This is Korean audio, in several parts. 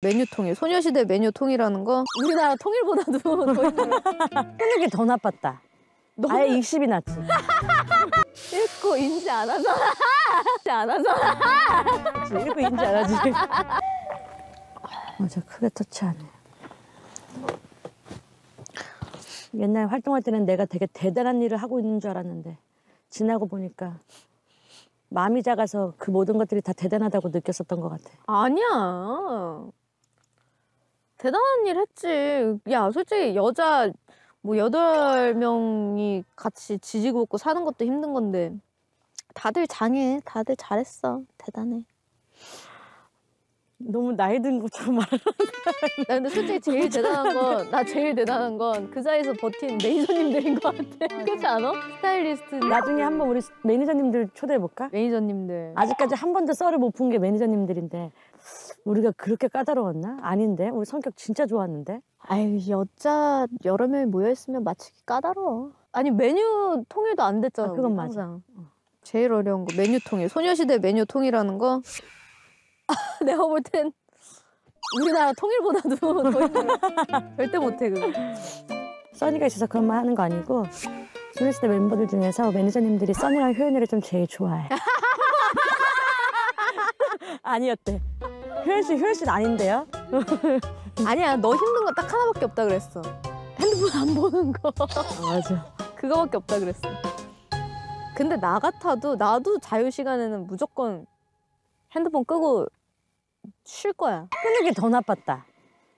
메뉴 통일, 소녀시대 메뉴 통일하는 거 우리나라 통일보다도 더 힘들어. 게더 나빴다. 너무 아예 익십이 낫지. 읽고 인지 안 하잖아. 인지 안 하잖아. 읽고 인지 안 하지. 맞아, 크게 터치하네. 옛날 활동할 때는 내가 되게 대단한 일을 하고 있는 줄 알았는데 지나고 보니까 마음이 작아서 그 모든 것들이 다 대단하다고 느꼈었던 것 같아. 아니야. 대단한 일 했지. 야, 솔직히 여자 뭐 여덟 명이 같이 지지고 먹고 사는 것도 힘든 건데 다들 장해. 다들 잘했어. 대단해. 너무 나이 든 것처럼 말. 나 근데 솔직히 제일 대단한 건, 나 제일 대단한 건그 자리에서 버틴 매니저님들인 것 같아. 그렇지 않아? 스타일리스트, 나중에 한번 우리 매니저님들 초대해 볼까? 매니저님들. 아직까지 한 번도 썰을 못 푼 게 매니저님들인데 우리가 그렇게 까다로웠나? 아닌데 우리 성격 진짜 좋았는데. 아유, 여자 여러 명이 모여있으면 맞추기 까다로워. 아니, 메뉴 통일도 안 됐잖아. 아, 그건 우리 맞아. 항상. 제일 어려운 거, 메뉴 통일. 소녀시대 메뉴 통일하는 거. 내가 볼 땐 우리나라 통일보다도 더 힘들어. 절대 못해, 그거. 써니가 있어서 그런 말 하는 거 아니고 소녀시대 멤버들 중에서 매니저님들이 써니랑 효연이를 좀 제일 좋아해. 아니었대. 효연 씨, 효연 씨는 아닌데요? 아니야, 너 힘든 거 딱 하나밖에 없다 그랬어. 핸드폰 안 보는 거. 맞아. 그거밖에 없다 그랬어. 근데 나 같아도 나도 자유 시간에는 무조건 핸드폰 끄고 쉴 거야. 끄는 게 더 나빴다.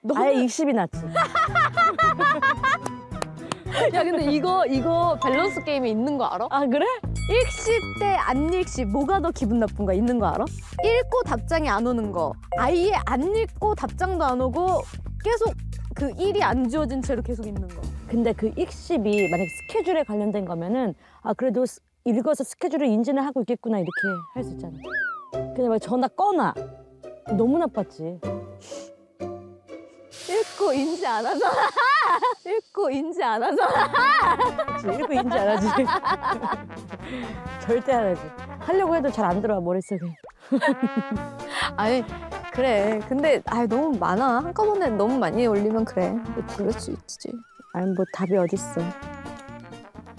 너무 아예 읽씹이 낫지. 야 근데 이거 이거 밸런스 게임에 있는 거 알아? 아 그래? 읽씹 대 안 읽씹 뭐가 더 기분 나쁜가 있는 거 알아? 읽고 답장이 안 오는 거 아예 안 읽고 답장도 안 오고 계속 그 1이 안 지워진 채로 계속 있는 거. 근데 그 읽씹이 만약 스케줄에 관련된 거면은 아 그래도 스- 읽어서 스케줄을 인지는 하고 있겠구나 이렇게 할 수 있잖아. 근데 막 전화 꺼놔. 너무 나빴지. 읽고 인지 안 하잖아. 읽고 인지 안 하잖아. 그치? 읽고 인지 안 하지. 절대 안 하지. 하려고 해도 잘 안 들어와 머릿속에. 아니 그래. 근데 아 너무 많아. 한꺼번에 너무 많이 올리면 그래. 그럴 수 있지. 아니 뭐 답이 어딨어.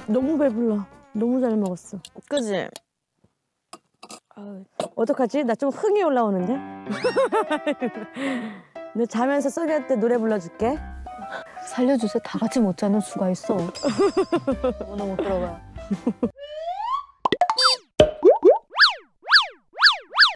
너무 배불러. 너무 잘 먹었어. 그지? 어떡하지? 나 좀 흥이 올라오는데? 너 자면서 써니한테 노래 불러줄게. 살려주세요. 다 같이 못 자는 수가 있어. 오늘 못 들어가.